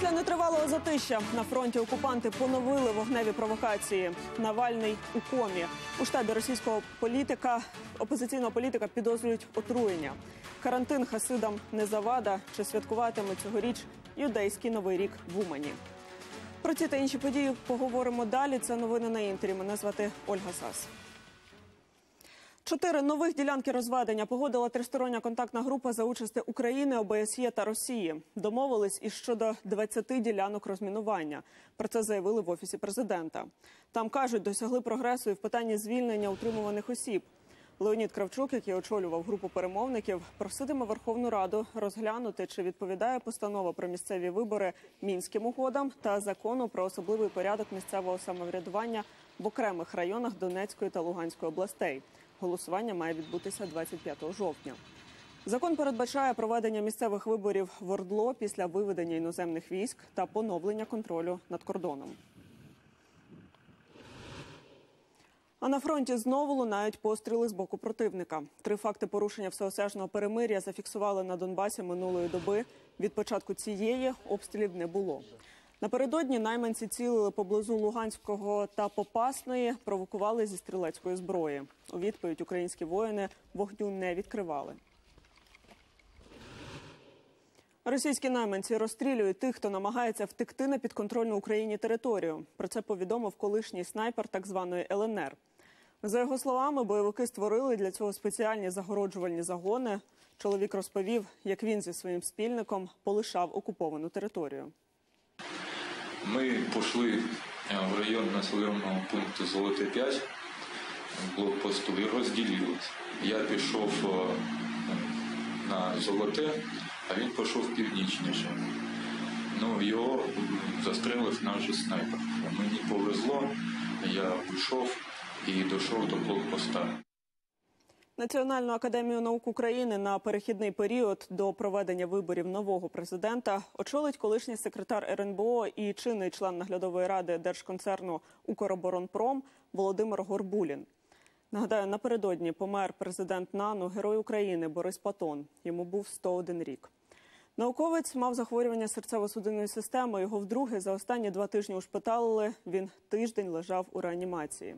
Після нетривалого затища на фронті окупанти поновили вогневі провокації. Навальний у комі у штабі російського політика опозиційного політика підозрюють отруєння. Карантин хасидам не завада чи святкуватимуть цьогоріч юдейський новий рік в Умані. Про ці та інші події поговоримо далі. Це новини на інтері. Мене звати Ольга Сас. Чотири нових ділянки розведення погодила тристороння контактна група за участі України, ОБСЄ та Росії. Домовились і щодо 20 ділянок розмінування. Про це заявили в офісі президента. Там кажуть, досягли прогресу і в питанні звільнення утримуваних осіб. Леонід Кравчук, який очолював групу перемовників, проситиме Верховну Раду розглянути, чи відповідає постанова про місцеві вибори мінським угодам та закону про особливий порядок місцевого самоврядування в окремих районах Донецької та Луганської областей. Голосування має відбутися 25 жовтня. Закон передбачає проведення місцевих виборів в Ордло після виведення іноземних військ та поновлення контролю над кордоном. А на фронті знову лунають постріли з боку противника. Три факти порушення всеосяжного перемир'я зафіксували на Донбасі минулої доби. Від початку цієї обстрілів не було. Напередодні найманці цілили поблизу Луганського та Попасної, провокували зі стрілецької зброї. У відповідь українські воїни вогню не відкривали. Російські найманці розстрілюють тих, хто намагається втекти на підконтрольну Україні територію. Про це повідомив колишній снайпер так званої ЛНР. За його словами, бойовики створили для цього спеціальні загороджувальні загони. Чоловік розповів, як він зі своїм спільником полишав окуповану територію. Ми пішли е, в район населеного пункту Золоте 5 блокпосту і розділились. Я пішов е, на Золоте, а він пішов північніше. Ну, Його застрелив наш снайпер. Мені повезло, я вийшов і дійшов до блокпоста. Національну академію наук України на перехідний період до проведення виборів нового президента очолить колишній секретар РНБО і чинний член наглядової ради держконцерну Укроборонпром Володимир Горбулін. Нагадаю, напередодні помер президент НАНУ, герой України Борис Патон. Йому був 101 рік. Науковець мав захворювання серцево-судинної системи. Його вдруге за останні два тижні ушпиталили. Він тиждень лежав у реанімації.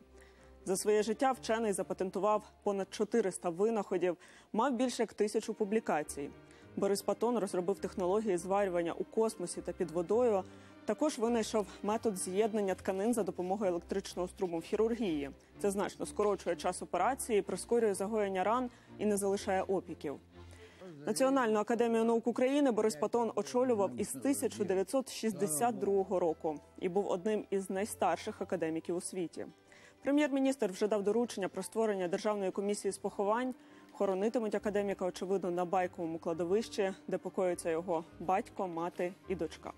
За своє життя вчений запатентував понад 400 винаходів, мав більше як тисячу публікацій. Борис Патон розробив технології зварювання у космосі та під водою. Також винайшов метод з'єднання тканин за допомогою електричного струму в хірургії. Це значно скорочує час операції, прискорює загоєння ран і не залишає опіків. Національну академію наук України Борис Патон очолював із 1962 року і був одним із найстарших академіків у світі. Прем'єр-міністр вже дав доручення про створення державної комісії з поховань. Хоронитимуть академіка, очевидно, на байковому кладовищі, де покоїться його батько, мати і дочка.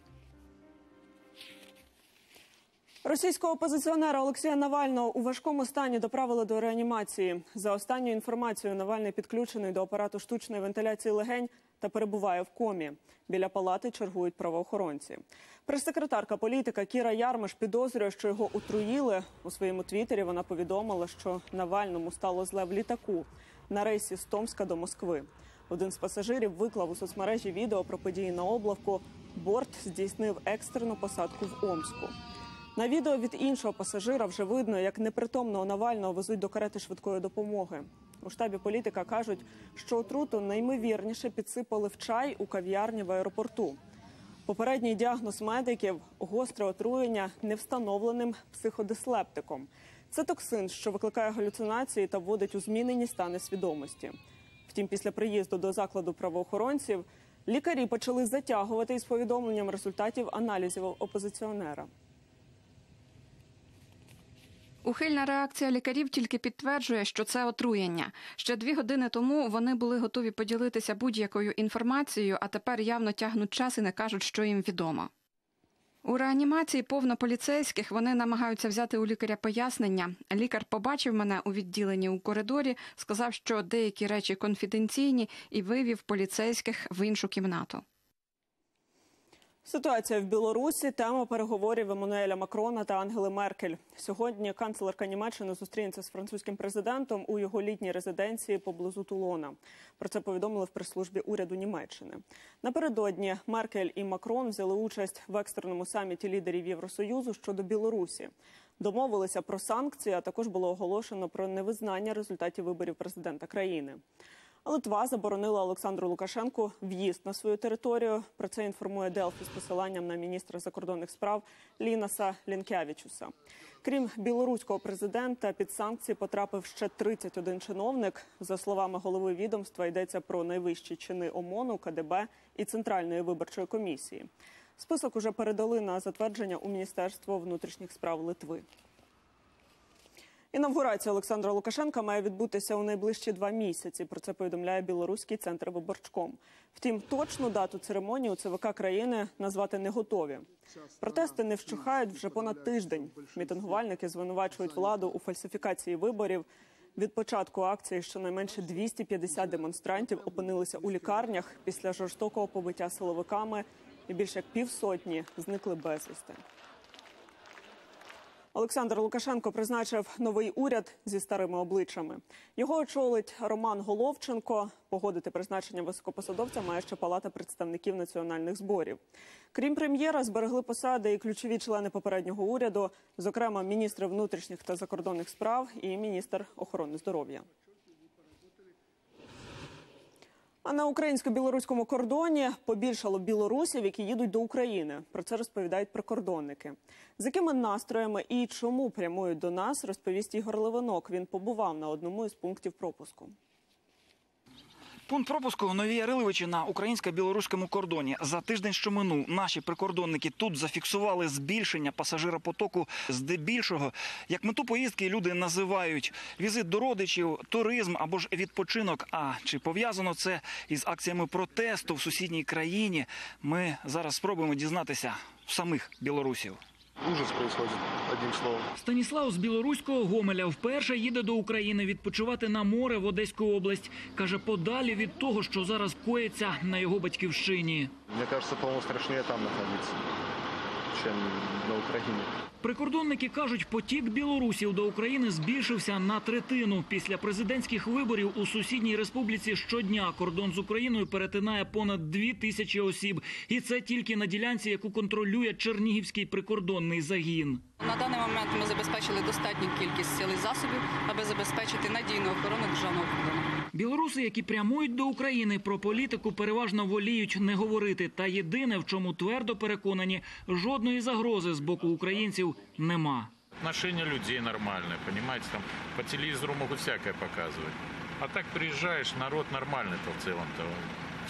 Російського опозиціонера Олексія Навального у важкому стані доправили до реанімації. За останньою інформацією, Навальний підключений до апарату штучної вентиляції легень та перебуває в комі. Біля палати чергують правоохоронці. Прес-секретарка політика Кіра Ярмаш підозрює, що його отруїли. У своєму твіттері вона повідомила, що Навальному стало зле в літаку на рейсі з Томська до Москви. Один з пасажирів виклав у соцмережі відео про події на облавку. Борт здійснив екстрену посадку в Омську. На відео від іншого пасажира вже видно, як непритомного Навального везуть до карети швидкої допомоги. У штабі політика кажуть, що отруту наймовірніше підсипали в чай у кав'ярні в аеропорту. Попередній діагноз медиків гостре отруєння невстановленим психодислептиком. Це токсин, що викликає галюцинації та вводить у змінені стани свідомості. Втім, після приїзду до закладу правоохоронців лікарі почали затягувати із повідомленням результатів аналізів опозиціонера. Ухильна реакція лікарів тільки підтверджує, що це отруєння. Ще дві години тому вони були готові поділитися будь-якою інформацією, а тепер явно тягнуть час і не кажуть, що їм відомо. У реанімації повно поліцейських вони намагаються взяти у лікаря пояснення. Лікар побачив мене у відділенні у коридорі, сказав, що деякі речі конфіденційні, і вивів поліцейських в іншу кімнату. Ситуація в Білорусі тема переговорів Еммануеля Макрона та Ангели Меркель. Сьогодні канцлерка Німеччини зустрінеться з французьким президентом у його літній резиденції поблизу Тулона. Про це повідомили в прес-службі уряду Німеччини. Напередодні Меркель і Макрон взяли участь в екстреному саміті лідерів Євросоюзу щодо Білорусі. Домовилися про санкції, а також було оголошено про невизнання результатів виборів президента країни. Литва заборонила Олександру Лукашенку в'їзд на свою територію. Про це інформує Делфі з посиланням на міністра закордонних справ Лінаса Лінкявічуса. Крім білоруського президента, під санкції потрапив ще 31 чиновник. За словами голови відомства, йдеться про найвищі чини ОМОНу, КДБ і Центральної виборчої комісії. Список уже передали на затвердження у Міністерство внутрішніх справ Литви. Інавгурація Олександра Лукашенка має відбутися у найближчі два місяці. Про це повідомляє білоруський центр виборчком. Втім, точну дату церемонії у ЦВК країни назвати не готові. Протести не вщухають вже понад тиждень. Мітингувальники звинувачують владу у фальсифікації виборів. Від початку акції щонайменше 250 демонстрантів опинилися у лікарнях після жорстокого побиття силовиками, і більше як півсотні зникли безвісти. Олександр Лукашенко призначив новий уряд зі старими обличчями. Його очолить Роман Головченко. Погодити призначення високопосадовця має ще палата представників національних зборів. Крім прем'єра, зберегли посади і ключові члени попереднього уряду, зокрема міністр внутрішніх та закордонних справ і міністр охорони здоров'я. А на українсько-білоруському кордоні побільшало білорусів, які їдуть до України. Про це розповідають прикордонники. З якими настроями і чому прямують до нас, розповість Ігор Левинок. Він побував на одному із пунктів пропуску. Пункт пропуску в Новій Яриловичі на українсько-білоруському кордоні. За тиждень, що минув, наші прикордонники тут зафіксували збільшення пасажиропотоку. Здебільшого, як мету поїздки люди називають візит до родичів, туризм або ж відпочинок. А чи пов'язано це із акціями протесту в сусідній країні? Ми зараз спробуємо дізнатися самих білорусів. Ужас происходит, одним словом. Станіслав з білоруського Гомеля вперше їде до України відпочивати на море в Одеську область. Каже, подалі від того, що зараз коїться на його батьківщині. Мені здається, по-моєму страшніше там находиться, чем на Украине. Прикордонники кажуть, потік білорусів до України збільшився на третину. Після президентських виборів у сусідній республіці щодня кордон з Україною перетинає понад дві тисячі осіб. І це тільки на ділянці, яку контролює Чернігівський прикордонний загін. На даний момент ми забезпечили достатню кількість сил і засобів, аби забезпечити надійну охорону державного кордону. Білоруси, які прямують до України, про політику переважно воліють не говорити. Та єдине, в чому твердо переконані, жодної загрози з боку українців нема. Отношение людей нормальное, понимаете, там по телевизору могут всякое показывать. А так приезжаешь, народ нормальный-то в целом-то.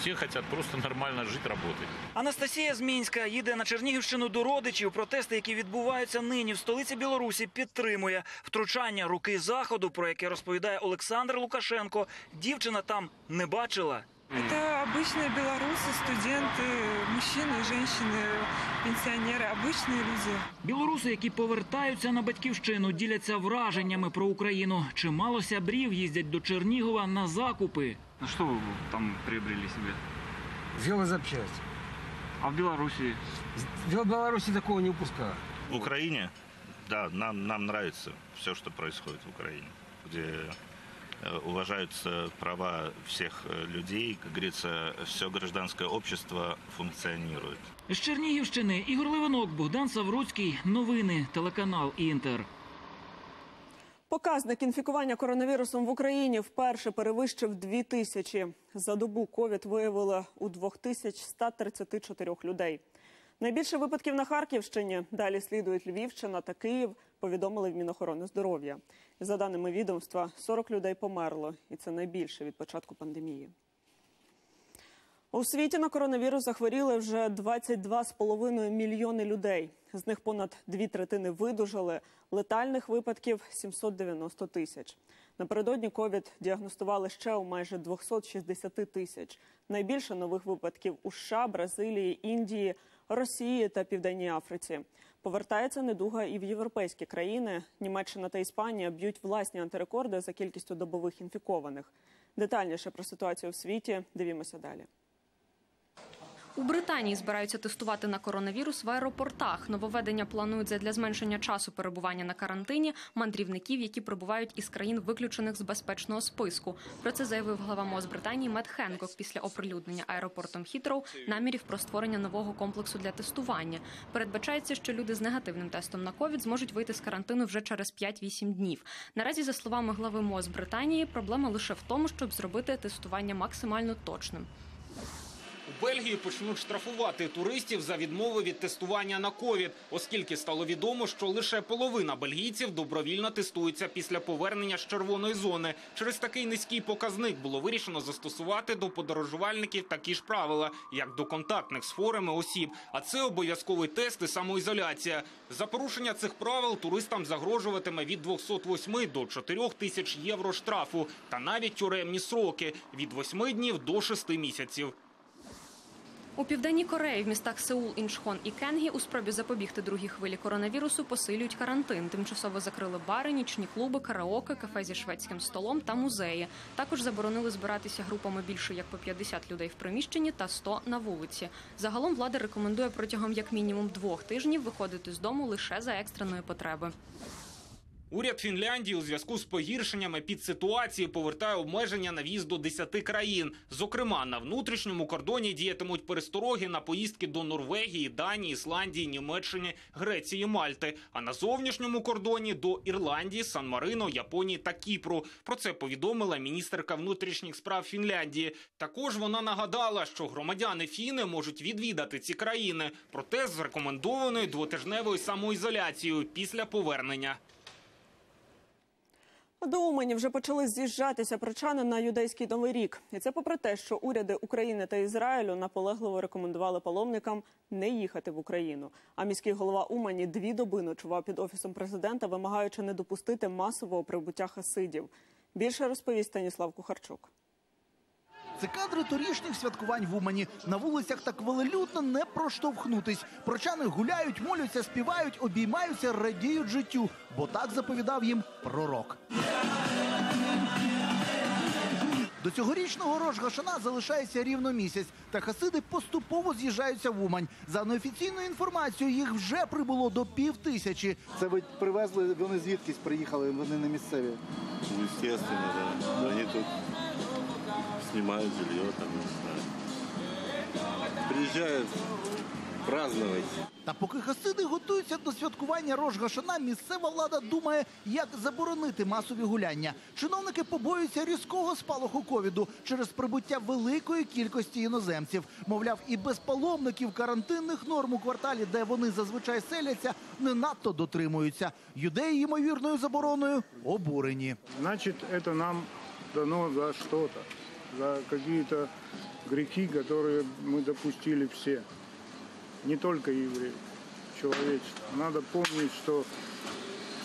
Все хочуть просто нормально жити, працювати. Анастасія з Мінська їде на Чернігівщину до родичів. Протести, які відбуваються нині в столиці Білорусі, підтримує втручання руки заходу, про яке розповідає Олександр Лукашенко. Дівчина там не бачила. Это обычные белорусы, студенты, мужчины, женщины, пенсионеры, обычные люди. Білоруси, які повертаються на батьківщину, діляться враженнями про Україну. Чимало сябрів їздять до Чернігова на закупи. А що ви там приобрели собі? Велозапчасть. А в Білорусі? В Беларуси такого не упускают. В Украине, да, нам, нам нравится все, что происходит в Украине, где э, уважаются права всех э, людей, как говорится, все гражданское общество функционирует. З Чернігівщини Ігор Левинок, Богдан Савруцький. Новини, телеканал Інтер. Показник інфікування коронавірусом в Україні вперше перевищив 2 тисячі. За добу ковід виявили у 2134 людей. Найбільше випадків на Харківщині. Далі слідують Львівщина та Київ. Повідомили в Мінохорони здоров'я. За даними відомства, 40 людей померло, і це найбільше від початку пандемії. У світі на коронавірус захворіли вже 22,5 мільйони людей. З них понад дві третини видужали. Летальних випадків 790 тисяч. Напередодні ковід діагностували ще у майже 260 тисяч. Найбільше нових випадків у США, Бразилії, Індії, Росії та Південній Африці. Повертається недуга і в європейські країни. Німеччина та Іспанія б'ють власні антирекорди за кількістю добових інфікованих. Детальніше про ситуацію в світі дивімося далі. У Британії збираються тестувати на коронавірус в аеропортах. Нововведення планують задля зменшення часу перебування на карантині мандрівників, які прибувають із країн, виключених з безпечного списку. Про це заявив глава МОЗ Британії Мет Хенкок після оприлюднення аеропортом Хітроу намірів про створення нового комплексу для тестування. Передбачається, що люди з негативним тестом на ковід зможуть вийти з карантину вже через 5-8 днів. Наразі, за словами глави МОЗ Британії, проблема лише в тому, щоб зробити тестування максимально точним. У Бельгії почнуть штрафувати туристів за відмови від тестування на ковід, оскільки стало відомо, що лише половина бельгійців добровільно тестуються після повернення з червоної зони. Через такий низький показник було вирішено застосувати до подорожувальників такі ж правила, як до контактних з хворими осіб. А це обов'язковий тест і самоізоляція. За порушення цих правил туристам загрожуватиме від 208 до 4 тисяч євро штрафу та навіть тюремні сроки від 8 днів до 6 місяців. У південній Кореї в містах Сеул, Інчхон і Кенгі у спробі запобігти другій хвилі коронавірусу посилюють карантин. Тимчасово закрили бари, нічні клуби, караоке, кафе зі шведським столом та музеї. Також заборонили збиратися групами більше як по 50 людей в приміщенні та 100 на вулиці. Загалом влада рекомендує протягом як мінімум двох тижнів виходити з дому лише за екстреної потреби. Уряд Фінляндії у зв'язку з погіршеннями під ситуації повертає обмеження на в'їзд до 10 країн. Зокрема, на внутрішньому кордоні діятимуть перестороги на поїздки до Норвегії, Данії, Ісландії, Німеччини, Греції, Мальти. А на зовнішньому кордоні до Ірландії, Сан-Марино, Японії та Кіпру. Про це повідомила міністерка внутрішніх справ Фінляндії. Також вона нагадала, що громадяни Фіни можуть відвідати ці країни, проте з рекомендованою двотижневою самоізоляцією після повернення. До Умані вже почали з'їжджатися прочани на юдейський новий рік, і це попри те, що уряди України та Ізраїлю наполегливо рекомендували паломникам не їхати в Україну. А міський голова Умані дві доби ночував під офісом президента, вимагаючи не допустити масового прибуття хасидів. Більше розповість Станіслав Кухарчук. Це кадри торішніх святкувань в Умані. На вулицях так велелюдно не проштовхнутись. Прочани гуляють, моляться, співають, обіймаються, радіють життю, бо так заповідав їм пророк. До цьогорічного Рош Гашана залишається рівно місяць, та хасиди поступово з'їжджаються в Умань. За неофіційною інформацією, їх вже прибуло до пів тисячі. Це ви привезли, вони звідкись приїхали, вони не місцеві. Ну, естественно, да. Они тут снимают жилье, там, не знаю. Приезжают праздновать. Та поки хасиди готуються до святкування Рош Гашана, місцева влада думає, як заборонити масові гуляння. Чиновники побоюються різкого спалаху ковіду через прибуття великої кількості іноземців. Мовляв, і без паломників карантинних норм у кварталі, де вони зазвичай селяться, не надто дотримуються. Юдеї ймовірною забороною обурені. Значит, это нам дано за что-то, за какие-то грехи, которые мы допустили все. Не только евреи, человечество. Надо помнить, что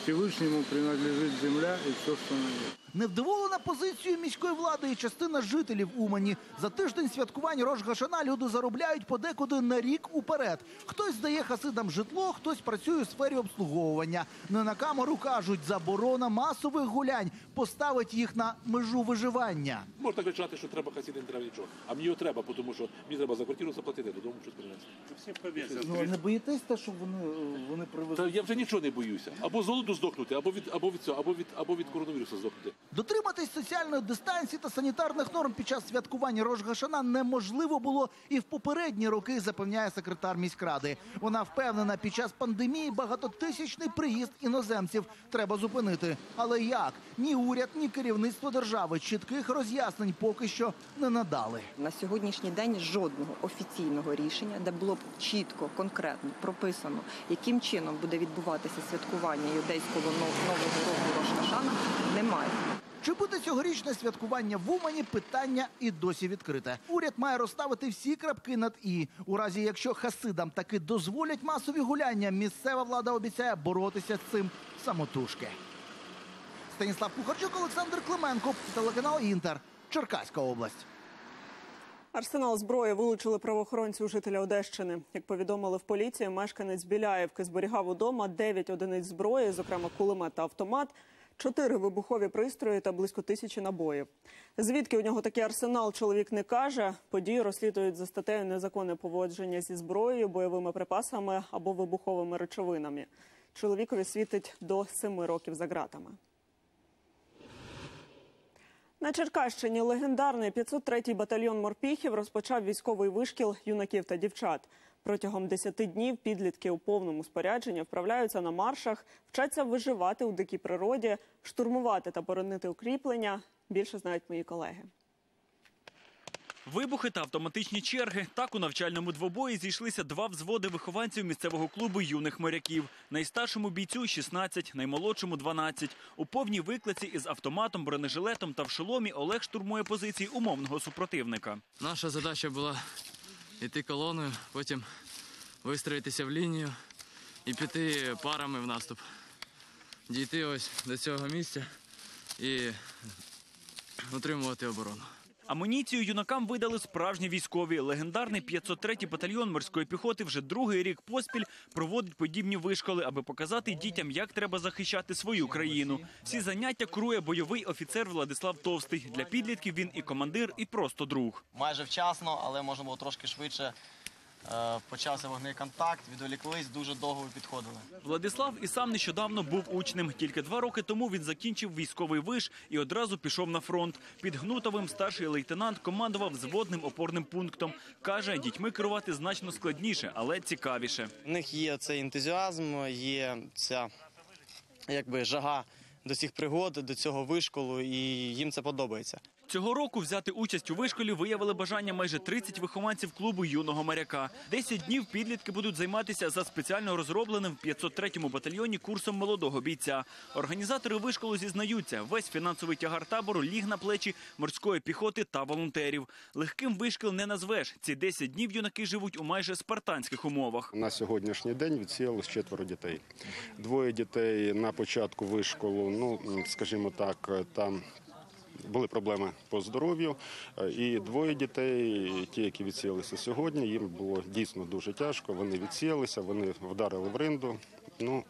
Всевышнему принадлежит земля и все, что на ней. Невдоволена позицією міської влади і частина жителів Умані. За тиждень святкувань Рош Гашана люди заробляють подекуди на рік уперед. Хтось здає хасидам житло, хтось працює у сфері обслуговування. Не на камеру кажуть, заборона масових гулянь поставить їх на межу виживання. Можна кричати, що треба хасіди, не треба нічого. А мені його треба, тому що мені треба за квартиру заплатити, додому щось принести. Ну, не боїтесь те, що вони, вони привезуть? Та я вже нічого не боюся. Або з голоду здохнути, або від або від цього, або від або від коронавірусу здохнути. Дотриматись соціальної дистанції та санітарних норм під час святкування Рош Гашана неможливо було і в попередні роки, запевняє секретар міськради. Вона впевнена, під час пандемії багатотисячний приїзд іноземців треба зупинити. Але як? Ні уряд, ні керівництво держави чітких роз'яснень поки що не надали. На сьогоднішній день жодного офіційного рішення, де було б чітко, конкретно прописано, яким чином буде відбуватися святкування юдейського нов- нового року Рошкашана, немає. Чи буде цьогорічне святкування в Умані? Питання і досі відкрите. Уряд має розставити всі крапки над і. У разі, якщо хасидам таки дозволять масові гуляння, місцева влада обіцяє боротися з цим самотужки. Станіслав Кухарчук, Олександр Клименко, телеканал Інтер, Черкаська область. Арсенал зброї вилучили правоохоронці у жителя Одещини. Як повідомили в поліції, мешканець Біляєвки зберігав удома 9 одиниць зброї, зокрема кулемет та автомат. Чотири вибухові пристрої та близько тисячі набоїв. Звідки у нього такий арсенал, чоловік не каже. Подію розслідують за статтею незаконне поводження зі зброєю, бойовими припасами або вибуховими речовинами. Чоловікові світить до семи років за ґратами. На Черкащині легендарний 503-й батальйон морпіхів розпочав військовий вишкіл юнаків та дівчат. Протягом 10 днів підлітки у повному спорядженні вправляються на маршах, вчаться виживати у дикій природі, штурмувати та боронити укріплення. Більше знають мої колеги. Вибухи та автоматичні черги. Так у навчальному двобої зійшлися два взводи вихованців місцевого клубу юних моряків. Найстаршому бійцю 16, наймолодшому 12. У повній виклиці із автоматом, бронежилетом та в шоломі Олег штурмує позиції умовного супротивника. Наша задача була йти колоною, потім вистроїтися в лінію і піти парами в наступ. Дійти ось до цього місця і утримувати оборону. Амуніцію юнакам видали справжні військові. Легендарний 503-й батальйон морської піхоти вже другий рік поспіль проводить подібні вишколи, аби показати дітям, як треба захищати свою країну. Всі заняття курує бойовий офіцер Владислав Товстий. Для підлітків він і командир, і просто друг. майже вчасно, але можна було трошки швидше. Е, Почався вогневий контакт, відволіклись, дуже довго підходили. Владислав і сам нещодавно був учнем. Тільки два роки тому він закінчив військовий виш і одразу пішов на фронт. Під Гнутовим старший лейтенант командував зводним опорним пунктом. Каже, дітьми керувати значно складніше, але цікавіше. У них є цей ентузіазм, є ця якби жага до цих пригод, до цього вишколу, і їм це подобається. Цього року взяти участь у вишколі виявили бажання майже 30 вихованців клубу юного моряка. 10 днів підлітки будуть займатися за спеціально розробленим в 503-му батальйоні курсом молодого бійця. Організатори вишколу зізнаються, весь фінансовий тягар табору ліг на плечі морської піхоти та волонтерів. Легким вишкіл не назвеш. Ці 10 днів юнаки живуть у майже спартанських умовах. На сьогоднішній день відсіялось четверо дітей. Двоє дітей на початку вишколу, ну скажімо так, там. Були проблеми по здоров'ю, е, і двоє дітей, ті, які відсіялися сьогодні, їм було дійсно дуже тяжко. Вони відсіялися, вони вдарили в ринду. Ну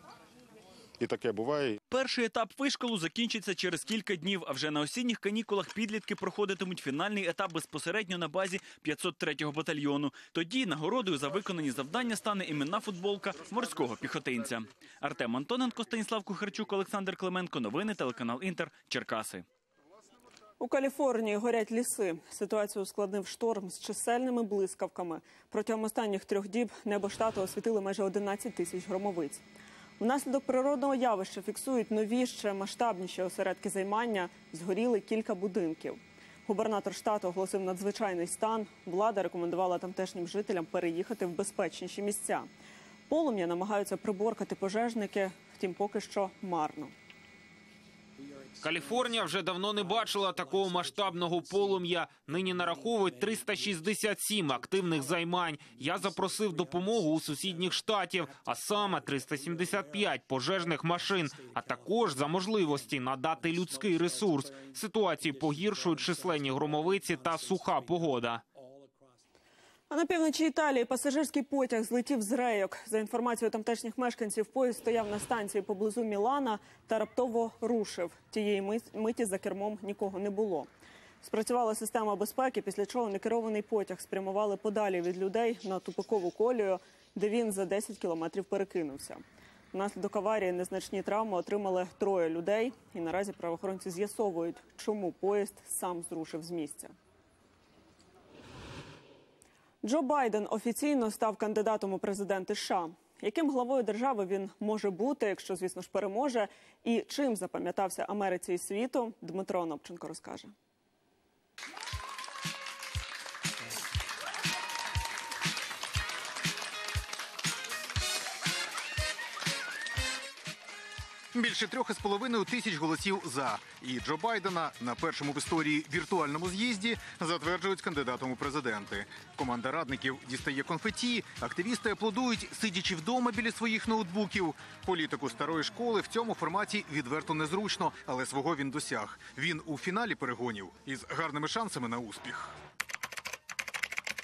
і таке буває. Перший етап вишколу закінчиться через кілька днів. А вже на осінніх канікулах підлітки проходитимуть фінальний етап безпосередньо на базі 503-го батальйону. Тоді нагородою за виконані завдання стане іменна футболка морського піхотинця. Артем Антоненко, Станіслав Кухарчук, Олександр Клименко. Новини телеканал Інтер. Черкаси. У Каліфорнії горять ліси. Ситуацію ускладнив шторм з чисельними блискавками. Протягом останніх трьох діб небо штату освітили майже 11 тисяч громовиць. Внаслідок природного явища фіксують нові ще масштабніші осередки займання. Згоріли кілька будинків. Губернатор штату оголосив надзвичайний стан. Влада рекомендувала тамтешнім жителям переїхати в безпечніші місця. Полум'я намагаються приборкати пожежники, втім, поки що марно. Каліфорнія вже давно не бачила такого масштабного полум'я. Нині нараховують 367 активних займань. Я запросив допомогу у сусідніх штатів, а саме 375 пожежних машин, а також за можливості надати людський ресурс. Ситуацію погіршують численні громовиці та суха погода. А на півночі Італії пасажирський потяг злетів з рейок. За інформацією тамтешніх мешканців, поїзд стояв на станції поблизу Мілана та раптово рушив. Тієї миті за кермом нікого не було. Спрацювала система безпеки, після чого некерований потяг спрямували подалі від людей на тупикову колію, де він за 10 кілометрів перекинувся. Внаслідок аварії незначні травми отримали троє людей, і наразі правоохоронці з'ясовують, чому поїзд сам зрушив з місця. Джо Байден офіційно став кандидатом у президенти США. Яким главою держави він може бути, якщо, звісно ж, переможе, і чим запам'ятався Америці і світу, Дмитро Онопченко розкаже. Більше трьох із половиною тисяч голосів за. І Джо Байдена на першому в історії віртуальному з'їзді затверджують кандидатом у президенти. Команда радників дістає конфеті, активісти аплодують, сидячи вдома біля своїх ноутбуків. Політику старої школи в цьому форматі відверто незручно, але свого він досяг. Він у фіналі перегонів із гарними шансами на успіх.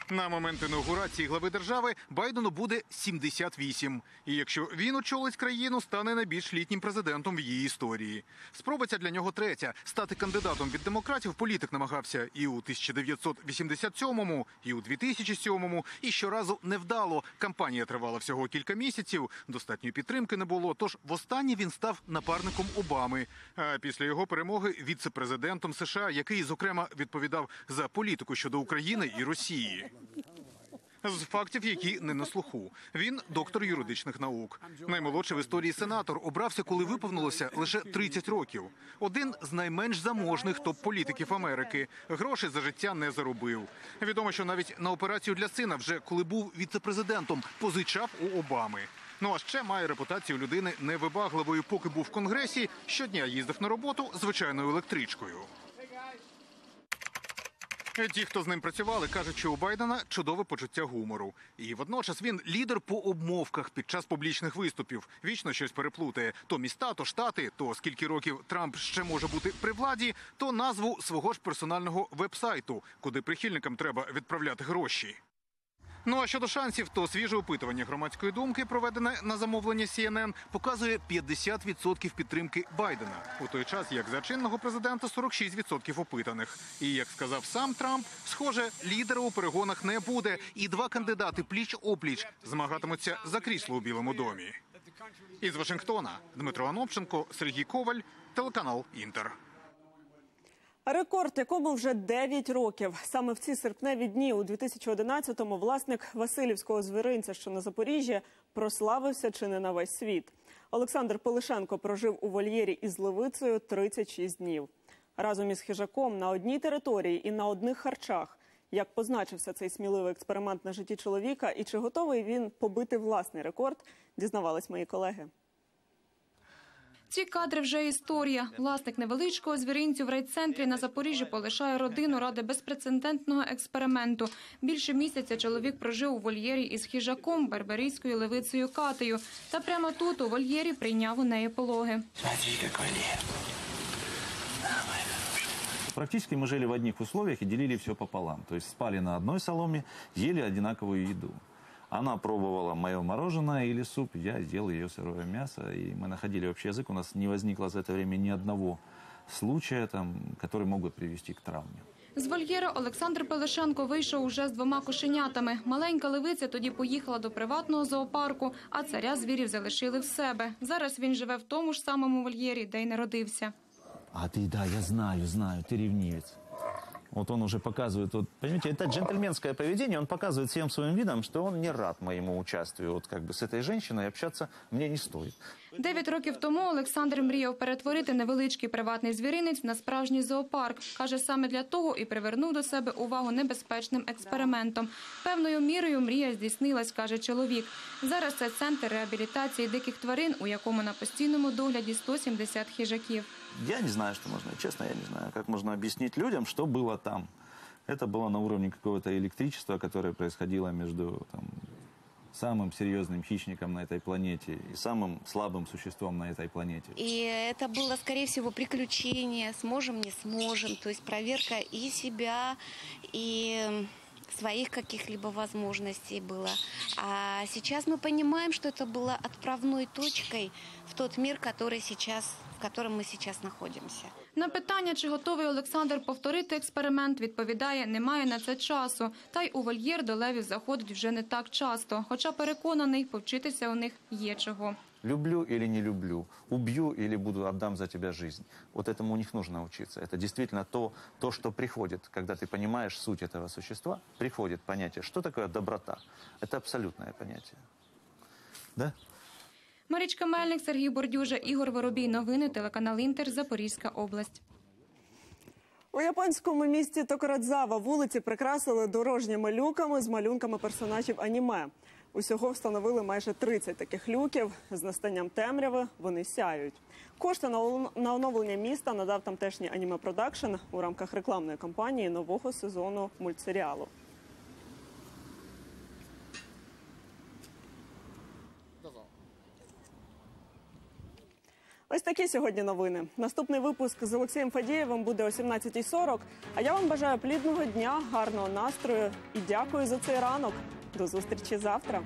На момент інаугурації глави держави Байдену буде 78. І якщо він очолить країну, стане найбільш літнім президентом в її історії. Спроба ця для нього третя. Стати кандидатом від демократів політик намагався і у 1987-му, і у 2007-му, і щоразу невдало. Кампанія тривала всього кілька місяців. Достатньої підтримки не було. Тож востаннє він став напарником Обами. А після його перемоги віце-президентом США, який зокрема відповідав за політику щодо України і Росії. З фактів, які не на слуху, він доктор юридичних наук. Наймолодший в історії сенатор обрався, коли виповнилося лише 30 років. Один з найменш заможних топ-політиків Америки. Грошей за життя не заробив. Відомо, що навіть на операцію для сина, вже коли був віце-президентом, позичав у Обами. Ну а ще має репутацію людини невибагливої, поки був в конгресі. Щодня їздив на роботу звичайною електричкою. Ті, хто з ним працювали, кажуть, що у Байдена чудове почуття гумору. І водночас він лідер по обмовках під час публічних виступів. Вічно щось переплутає. То міста, то штати, то скільки років Трамп ще може бути при владі, то назву свого ж персонального вебсайту, куди прихильникам треба відправляти гроші. Ну а щодо шансів, то свіже опитування громадської думки, проведене на замовлення CNN, показує 50% підтримки Байдена, у той час як за чинного президента 46% опитаних. І як сказав сам Трамп, схоже, лідера у перегонах не буде, і два кандидати пліч опліч змагатимуться за крісло у Білому домі. Із Вашингтона Дмитро Анопченко, Сергій Коваль, телеканал Інтер. Рекорд, якому вже 9 років. Саме в ці серпневі дні у 2011-му власник Васильівського звіринця, що на Запоріжжі, прославився чи не на весь світ. Олександр Полишенко прожив у вольєрі із левицею 36 днів. Разом із хижаком на одній території і на одних харчах. Як позначився цей сміливий експеримент на житті чоловіка і чи готовий він побити власний рекорд, дізнавались мої колеги. Ці кадри вже історія. Власник невеличкого звіринцю в райцентрі на Запоріжжі полишає родину ради безпрецедентного експерименту. Більше місяця чоловік прожив у вольєрі із хижаком, барбарійською левицею Катею. Та прямо тут, у вольєрі, прийняв у неї пологи. Практически мы жили в одних условиях и делили все пополам. То есть спали на одной соломе, ели одинаковую еду. Она пробовала мое мороженое или суп, я ел ее сырое мясо, и мы находили общий язык. У нас не возникло за это время ни одного случая, там, который мог бы привести к травме. З вольєра Олександр Пелешенко вийшов уже з двома кошенятами. Маленька левиця тоді поїхала до приватного зоопарку, а царя звірів залишили в себе. Зараз він живе в тому ж самому вольєрі, де й народився. А ты, да, я знаю, знаю, ты ревнивец. Вот он уже показывает, вот, понимаете, это джентльменское поведение, он показывает всем своим видом, что он не рад моему участию. Вот как бы с этой женщиной общаться мне не стоит. Дев'ять років тому Олександр мріяв перетворити невеличкий приватний звіринець на справжній зоопарк. Каже, саме для того і привернув до себе увагу небезпечним експериментом. Певною мірою мрія здійснилась, каже чоловік. Зараз це центр реабілітації диких тварин, у якому на постійному догляді 170 хижаків. Я не знаю, что можно, честно, я не знаю, как можно объяснить людям, что было там. Это было на уровне какого-то электричества, которое происходило между там, самым серьезным хищником на этой планете и самым слабым существом на этой планете. И это было, скорее всего, приключение, сможем, не сможем, то есть проверка и себя, и своих каких-либо возможностей было. А сейчас мы понимаем, что это было отправной точкой в тот мир, который сейчас, в котором мы сейчас находимся. На питання, чи готовий Олександр повторити експеримент, відповідає, немає на це часу. Та й у вольєр до левів заходить вже не так часто. Хоча переконаний, повчитися у них є чого. Люблю или не люблю, убью или буду отдам за тебя жизнь. Вот этому у них нужно учиться. Это действительно то, то, что приходит, когда ты понимаешь суть этого существа, приходит понятие, что такое доброта. Это абсолютное понятие. Да? Марічка Мельник, Сергій Бордюжа, Ігор Воробій. Новини, телеканал Інтер, Запорізька область. У японському місті Токорадзава вулиці прикрасили дорожніми люками з малюнками персонажів аніме. Усього встановили майже 30 таких люків. З настанням темряви вони сяють. Кошти на оновлення міста надав тамтешній аніме продакшн у рамках рекламної кампанії нового сезону мультсеріалу. Ось такі сьогодні новини. Наступний випуск з Олексієм Фадієвим буде о 17.40. А я вам бажаю плідного дня, гарного настрою і дякую за цей ранок. До зустрічі завтра.